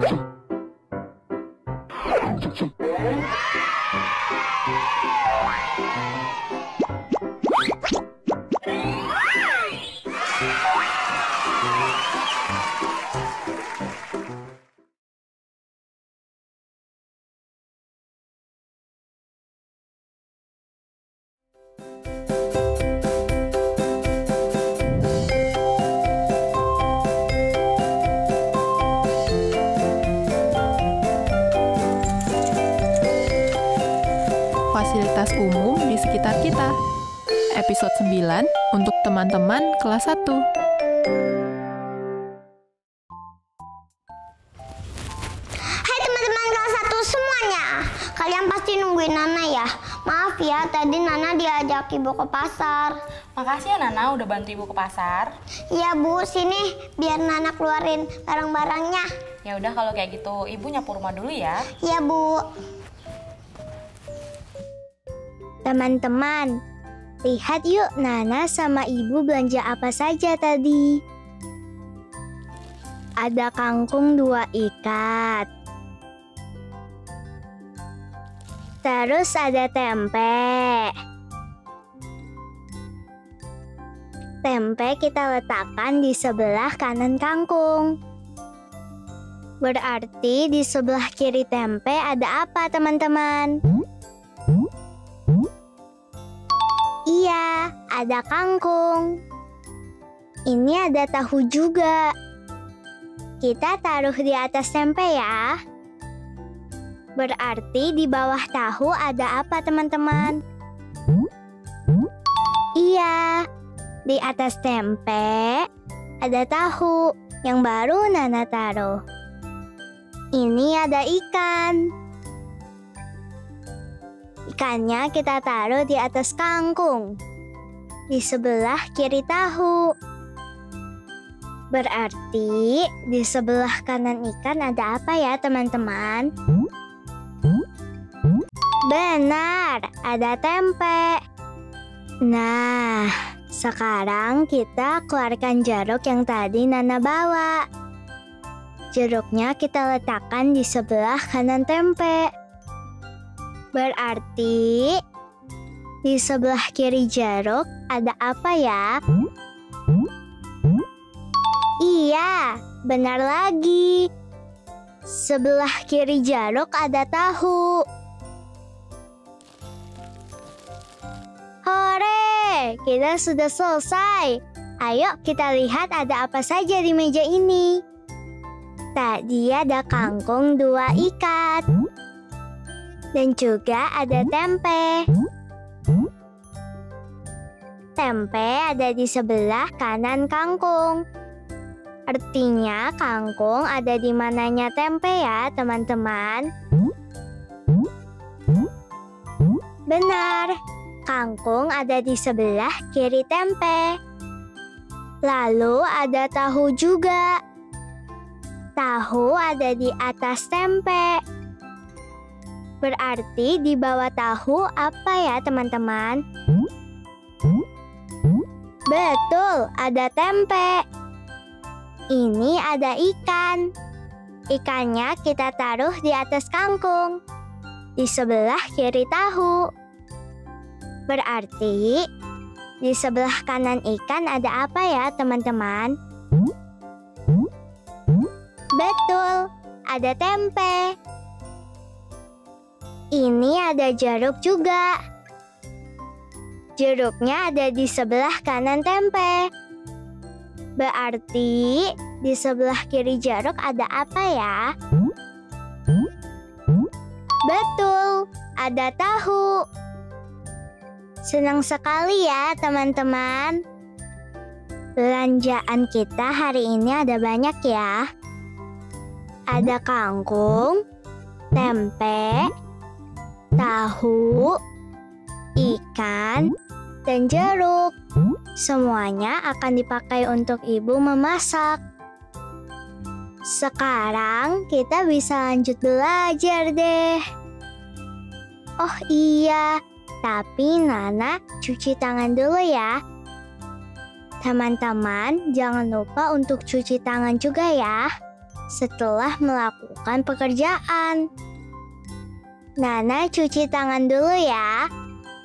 Thank you. Teman-teman kelas 1. Hai teman-teman kelas 1 semuanya. Kalian pasti nungguin Nana ya. Maaf ya, tadi Nana diajak ibu ke pasar. Makasih ya Nana udah bantu ibu ke pasar. Iya bu, sini biar Nana keluarin barang-barangnya. Ya udah kalau kayak gitu, ibu nyapu rumah dulu ya. Iya bu. Teman-teman, lihat yuk Nana sama ibu belanja apa saja tadi. Ada kangkung dua ikat. Terus ada tempe. Tempe kita letakkan di sebelah kanan kangkung. Berarti di sebelah kiri tempe ada apa teman-teman? Iya, ada kangkung. Ini ada tahu juga. Kita taruh di atas tempe ya. Berarti di bawah tahu ada apa teman-teman? Iya, di atas tempe ada tahu yang baru Nana taruh. Ini ada ikan. Ikannya kita taruh di atas kangkung. Di sebelah kiri tahu. Berarti di sebelah kanan ikan ada apa ya teman-teman? Benar, ada tempe. Nah, sekarang kita keluarkan jeruk yang tadi Nana bawa. Jeruknya kita letakkan di sebelah kanan tempe. Berarti di sebelah kiri jeruk ada apa ya? Iya, benar lagi. Sebelah kiri jeruk ada tahu. Hore, kita sudah selesai. Ayo kita lihat ada apa saja di meja ini. Tadi ada kangkung dua ikat. Dan juga ada tempe. Tempe ada di sebelah kanan kangkung. Artinya kangkung ada di mananya tempe ya teman-teman. Benar, kangkung ada di sebelah kiri tempe. Lalu ada tahu juga. Tahu ada di atas tempe. Berarti di bawah tahu apa ya teman-teman? Betul, ada tempe. Ini ada ikan. Ikannya kita taruh di atas kangkung. Di sebelah kiri tahu. Berarti di sebelah kanan ikan ada apa ya teman-teman? Betul, ada tempe. Ini ada jeruk juga. Jeruknya ada di sebelah kanan tempe. Berarti di sebelah kiri jeruk ada apa ya? Betul, ada tahu. Senang sekali ya teman-teman. Belanjaan kita hari ini ada banyak ya. Ada kangkung, tempe, tahu, ikan, dan jeruk. Semuanya akan dipakai untuk ibu memasak. Sekarang kita bisa lanjut belajar deh. Oh iya, tapi Nana cuci tangan dulu ya. Teman-teman, jangan lupa untuk cuci tangan juga ya. setelah melakukan pekerjaan. Nana cuci tangan dulu ya.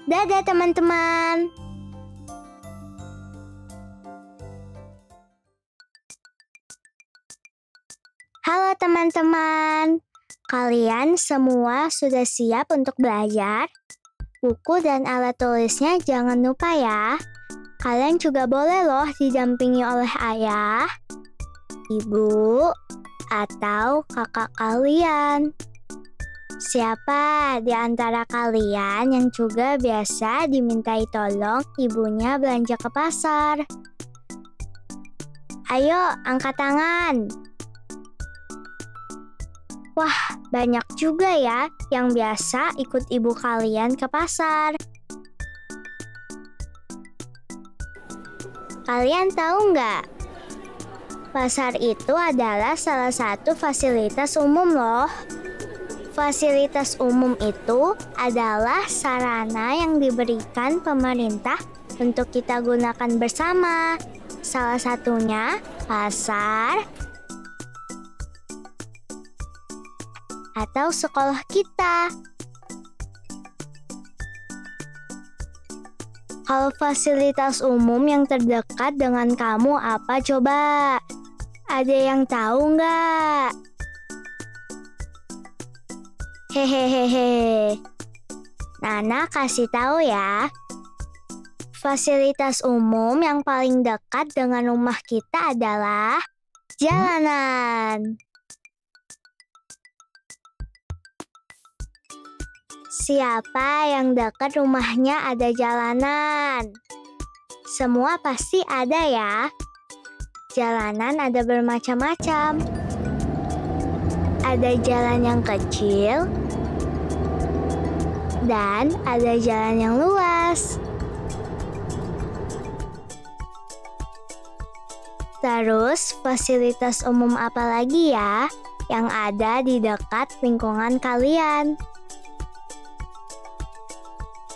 Dadah teman-teman. Halo teman-teman. Kalian semua sudah siap untuk belajar? Buku dan alat tulisnya jangan lupa ya. Kalian juga boleh loh didampingi oleh ayah, ibu, atau kakak kalian. Siapa di antara kalian yang juga biasa dimintai tolong ibunya belanja ke pasar? Ayo, angkat tangan. Wah, banyak juga ya yang biasa ikut ibu kalian ke pasar. Kalian tahu nggak? Pasar itu adalah salah satu fasilitas umum loh. Fasilitas umum itu adalah sarana yang diberikan pemerintah untuk kita gunakan bersama. Salah satunya pasar, atau sekolah kita. Kalau fasilitas umum yang terdekat dengan kamu apa coba? Ada yang tahu nggak? Hehehehe. Nana kasih tahu ya. Fasilitas umum yang paling dekat dengan rumah kita adalah jalanan. Siapa yang dekat rumahnya ada jalanan? Semua pasti ada ya. Jalanan ada bermacam-macam. Ada jalan yang kecil dan ada jalan yang luas. Terus, fasilitas umum apa lagi ya yang ada di dekat lingkungan kalian?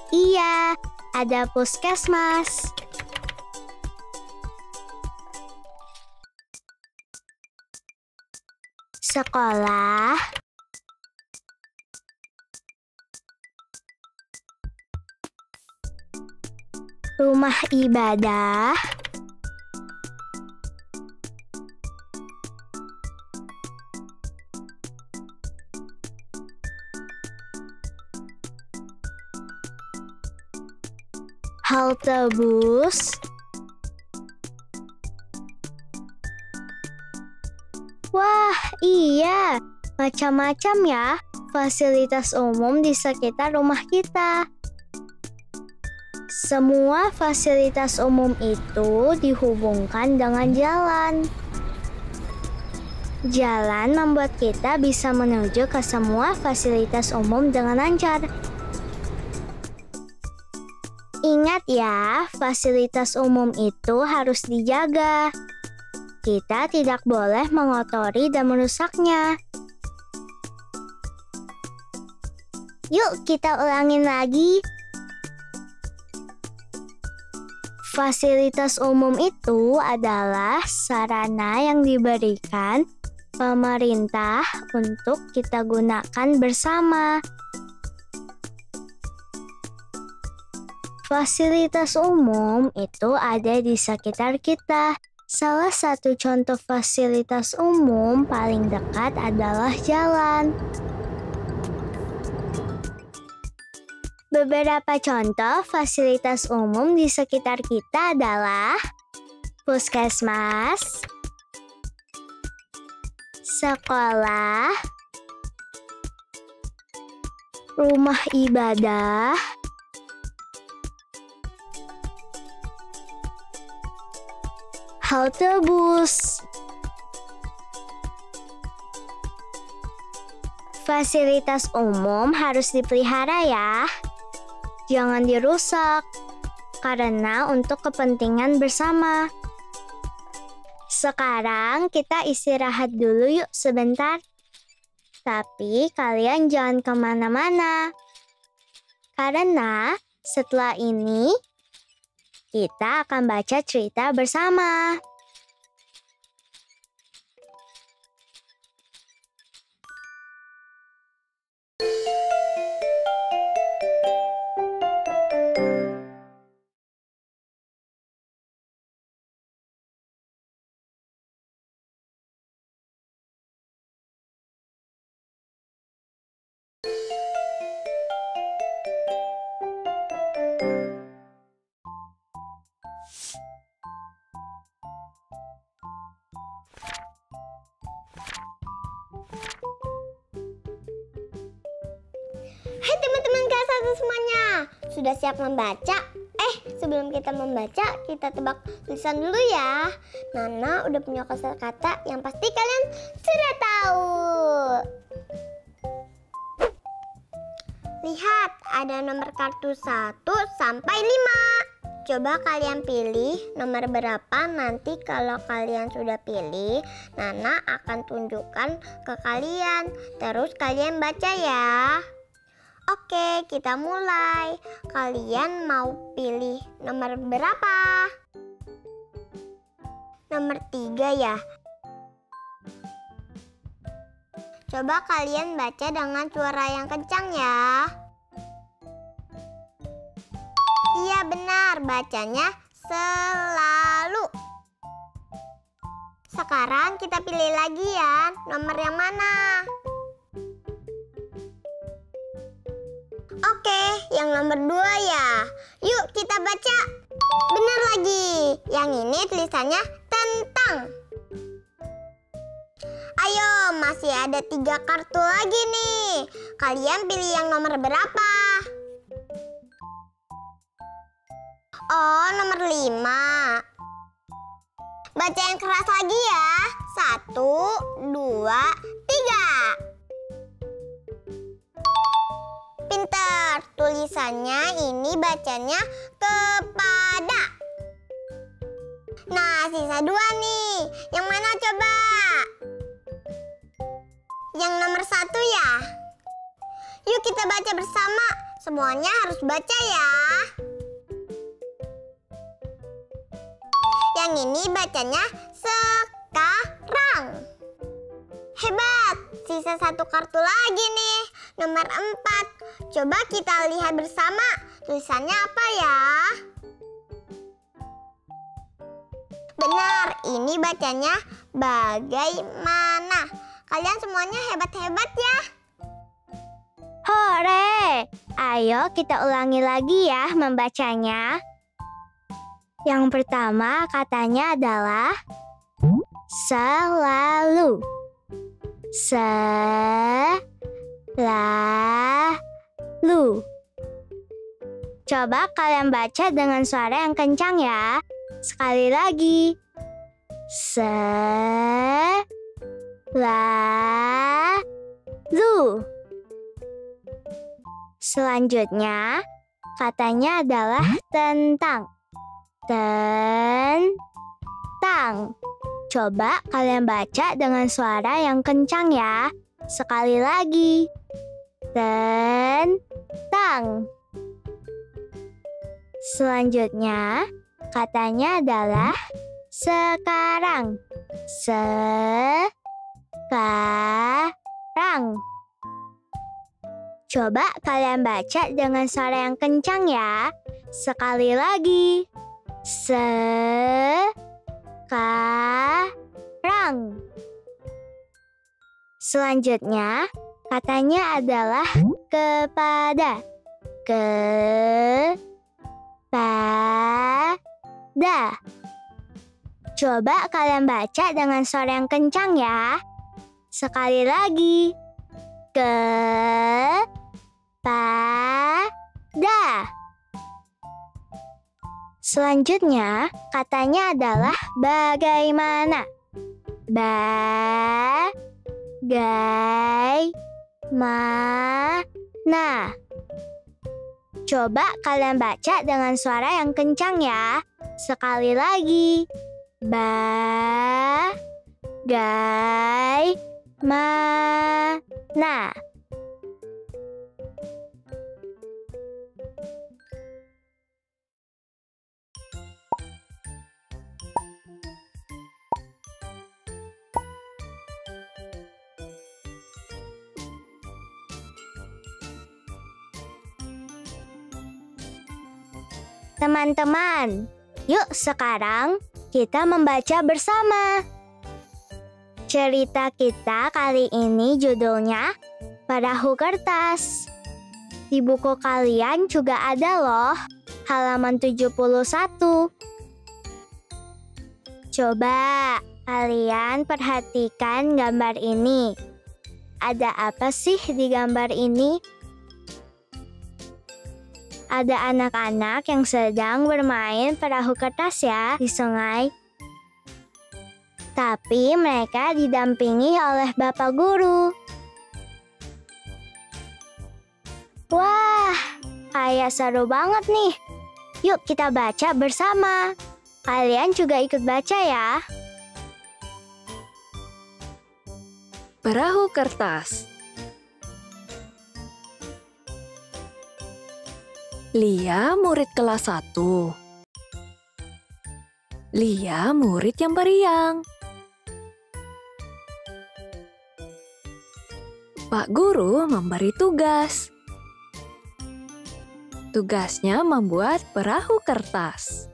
Iya, ada puskesmas. Sekolah. Rumah ibadah. halte bus. Iya, macam-macam ya fasilitas umum di sekitar rumah kita. Semua fasilitas umum itu dihubungkan dengan jalan. Jalan membuat kita bisa menuju ke semua fasilitas umum dengan lancar. Ingat ya, fasilitas umum itu harus dijaga. Kita tidak boleh mengotori dan merusaknya. Yuk, kita ulangin lagi. Fasilitas umum itu adalah sarana yang diberikan pemerintah untuk kita gunakan bersama. Fasilitas umum itu ada di sekitar kita. Salah satu contoh fasilitas umum paling dekat adalah jalan. Beberapa contoh fasilitas umum di sekitar kita adalah puskesmas, sekolah, rumah ibadah, halte bus. Fasilitas umum harus dipelihara ya. Jangan dirusak karena untuk kepentingan bersama. Sekarang kita istirahat dulu yuk sebentar. Tapi kalian jangan ke mana-mana. Karena setelah ini kita akan baca cerita bersama. Siap membaca? Eh, sebelum kita membaca, kita tebak tulisan dulu ya. Nana udah punya kata yang pasti kalian sudah tahu. Lihat, ada nomor kartu 1 sampai 5. Coba kalian pilih nomor berapa nanti kalau kalian sudah pilih, Nana akan tunjukkan ke kalian. Terus kalian baca ya. Oke, kita mulai. Kalian mau pilih nomor berapa? Nomor tiga ya. Coba kalian baca dengan suara yang kencang ya. Iya benar, bacanya selalu. Sekarang kita pilih lagi ya, nomor yang mana? Oke, yang nomor dua ya. Yuk kita baca. Benar lagi. Yang ini tulisannya tentang. Ayo, masih ada tiga kartu lagi nih. Kalian pilih yang nomor berapa? Oh, nomor lima. Baca yang keras lagi ya. Satu, dua, tiga. Tulisannya ini bacanya kepada. Nah, sisa dua nih. Yang mana coba? Yang nomor satu ya. Yuk kita baca bersama. Semuanya harus baca ya. Yang ini bacanya sekarang. Hebat, sisa satu kartu lagi nih. Nomor empat. Coba kita lihat bersama. Tulisannya apa ya? Benar, ini bacanya bagaimana. Kalian semuanya hebat-hebat ya. Hore! Ayo kita ulangi lagi ya membacanya. Yang pertama katanya adalah selalu. Selalu. Coba kalian baca dengan suara yang kencang ya. Sekali lagi. Selalu. Selanjutnya, katanya adalah tentang. Tentang. Coba kalian baca dengan suara yang kencang ya. Sekali lagi. Tentang. Selanjutnya, katanya adalah sekarang. Sekarang. Coba kalian baca dengan suara yang kencang ya. Sekali lagi. Sekarang. Selanjutnya, katanya adalah kepada. Kepada. Coba kalian baca dengan suara yang kencang ya. Sekali lagi. Kepada. Selanjutnya, katanya adalah bagaimana. Bagaimana. Coba kalian baca dengan suara yang kencang ya. Sekali lagi. Bagaimana. Teman-teman, yuk sekarang kita membaca bersama. Cerita kita kali ini judulnya Perahu Kertas. Di buku kalian juga ada loh, halaman 71. Coba kalian perhatikan gambar ini. Ada apa sih di gambar ini? Ada anak-anak yang sedang bermain perahu kertas ya di sungai. Tapi mereka didampingi oleh bapak guru. Wah, kayak seru banget nih. Yuk kita baca bersama. Kalian juga ikut baca ya. Perahu kertas. Lia murid kelas 1. Lia murid yang periang. Pak guru memberi tugas. Tugasnya membuat perahu kertas.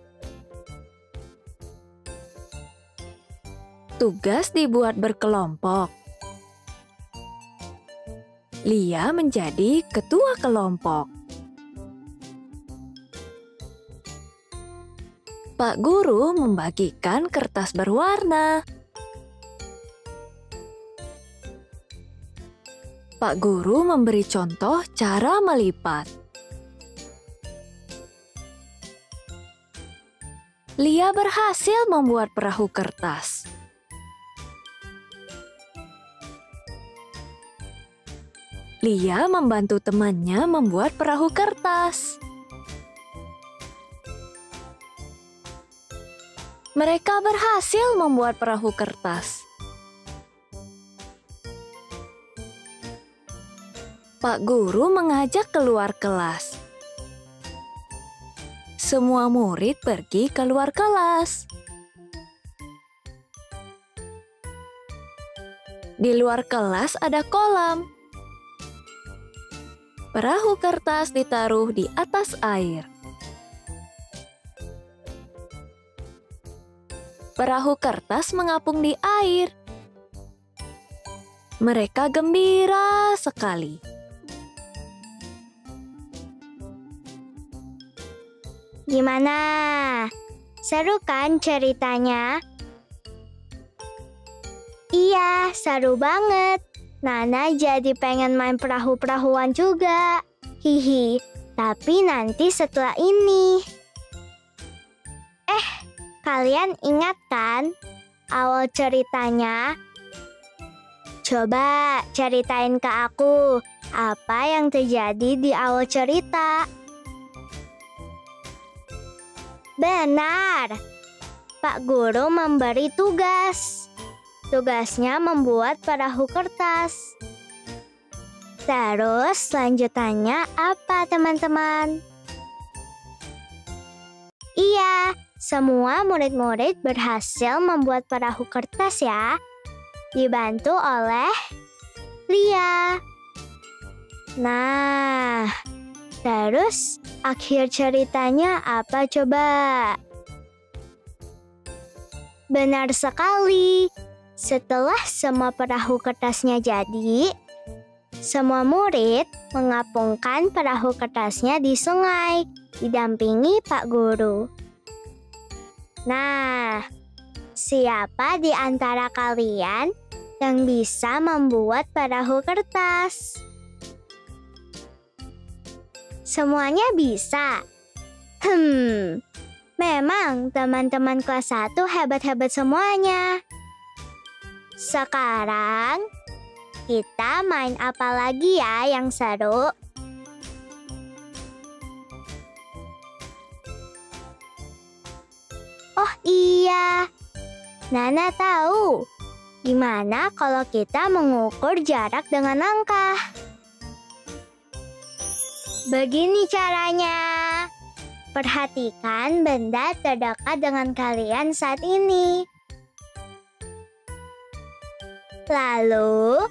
Tugas dibuat berkelompok. Lia menjadi ketua kelompok. Pak guru membagikan kertas berwarna. Pak guru memberi contoh cara melipat. Lia berhasil membuat perahu kertas. Lia membantu temannya membuat perahu kertas. Mereka berhasil membuat perahu kertas. Pak guru mengajak keluar kelas. Semua murid pergi keluar kelas. Di luar kelas ada kolam. Perahu kertas ditaruh di atas air. Perahu kertas mengapung di air. Mereka gembira sekali. Gimana? Seru kan ceritanya? Iya, seru banget. Nana jadi pengen main perahu-perahuan juga. Hihi, tapi nanti setelah ini. Eh, kalian ingat kan awal ceritanya? Coba ceritain ke aku apa yang terjadi di awal cerita. Benar. Pak guru memberi tugas. Tugasnya membuat perahu kertas. Terus lanjutannya apa teman-teman? Iya, semua murid-murid berhasil membuat perahu kertas ya. Dibantu oleh Lia. Nah, terus akhir ceritanya apa coba? Benar sekali. Setelah semua perahu kertasnya jadi, semua murid mengapungkan perahu kertasnya di sungai, didampingi Pak Guru. Nah, siapa di antara kalian yang bisa membuat perahu kertas? Semuanya bisa. Hmm, memang teman-teman kelas 1 hebat-hebat semuanya. Sekarang kita main apa lagi ya yang seru? Oh iya, Nana tahu gimana kalau kita mengukur jarak dengan langkah. Begini caranya. Perhatikan benda terdekat dengan kalian saat ini. Lalu,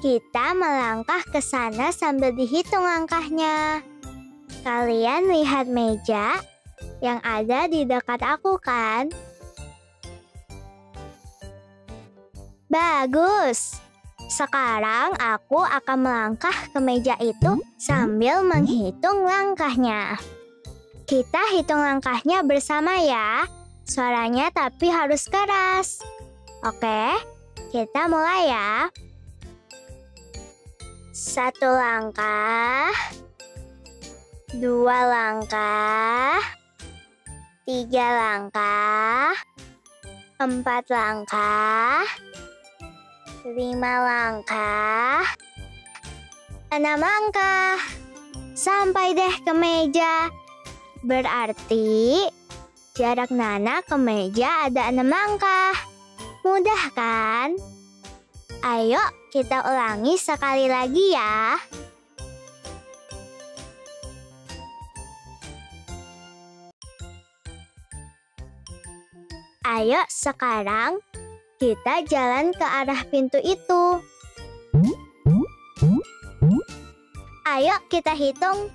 kita melangkah ke sana sambil dihitung langkahnya. Kalian lihat meja yang ada di dekat aku kan? Bagus. Sekarang aku akan melangkah ke meja itu sambil menghitung langkahnya. Kita hitung langkahnya bersama ya. Suaranya tapi harus keras. Oke, kita mulai ya. Satu langkah, dua langkah, tiga langkah, empat langkah, lima langkah, enam langkah. Sampai deh ke meja. Berarti jarak Nana ke meja ada enam langkah. Mudah kan? Ayo kita ulangi sekali lagi ya. Ayo sekarang kita jalan ke arah pintu itu. Ayo kita hitung.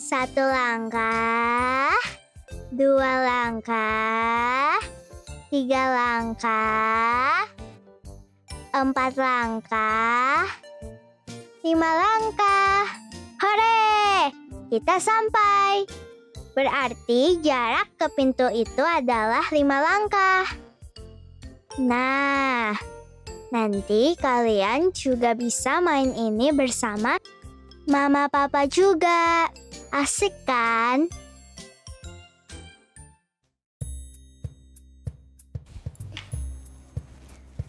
Satu langkah, dua langkah, tiga langkah, empat langkah, lima langkah. Hore! Kita sampai. Berarti jarak ke pintu itu adalah lima langkah. Nah, nanti kalian juga bisa main ini bersama mama papa juga. Asik kan?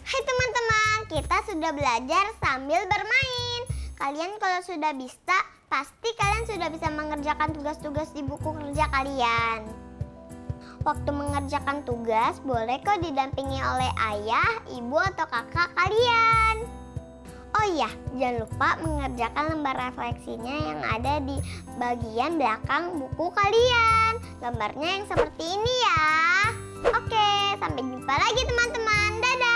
Hai teman-teman, kita sudah belajar sambil bermain. Kalian kalau sudah bisa, pasti kalian sudah bisa mengerjakan tugas-tugas di buku kerja kalian. Waktu mengerjakan tugas, boleh kok didampingi oleh ayah, ibu, atau kakak kalian. Oh iya, jangan lupa mengerjakan lembar refleksinya yang ada di bagian belakang buku kalian. Gambarnya yang seperti ini ya. Oke, sampai jumpa lagi teman-teman. Dadah!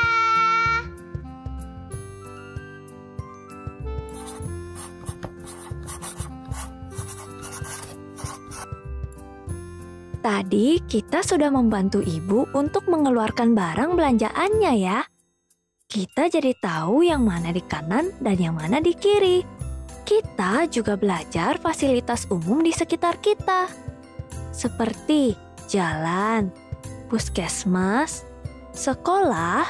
Tadi kita sudah membantu ibu untuk mengeluarkan barang belanjaannya ya. Kita jadi tahu yang mana di kanan dan yang mana di kiri. Kita juga belajar fasilitas umum di sekitar kita. Seperti jalan, puskesmas, sekolah,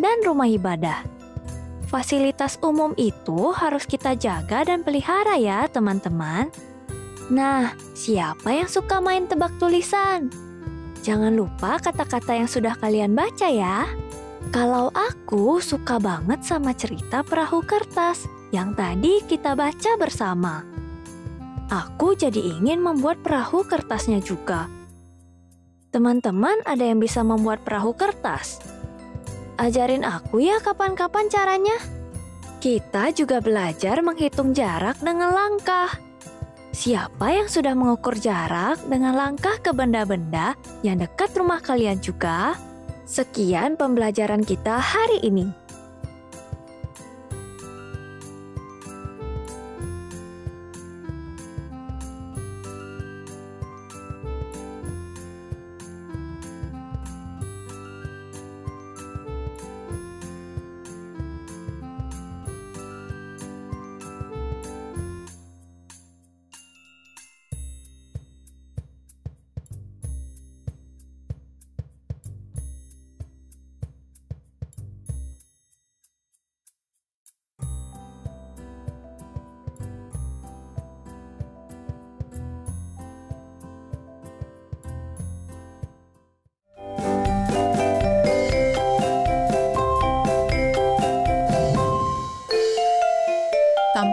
dan rumah ibadah. Fasilitas umum itu harus kita jaga dan pelihara ya, teman-teman. Nah, siapa yang suka main tebak tulisan? Jangan lupa kata-kata yang sudah kalian baca ya. Kalau aku suka banget sama cerita perahu kertas yang tadi kita baca bersama. Aku jadi ingin membuat perahu kertasnya juga. Teman-teman ada yang bisa membuat perahu kertas? Ajarin aku ya kapan-kapan caranya. Kita juga belajar menghitung jarak dengan langkah. Siapa yang sudah mengukur jarak dengan langkah ke benda-benda yang dekat rumah kalian juga? Sekian pembelajaran kita hari ini.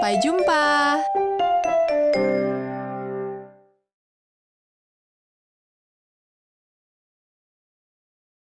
Sampai jumpa.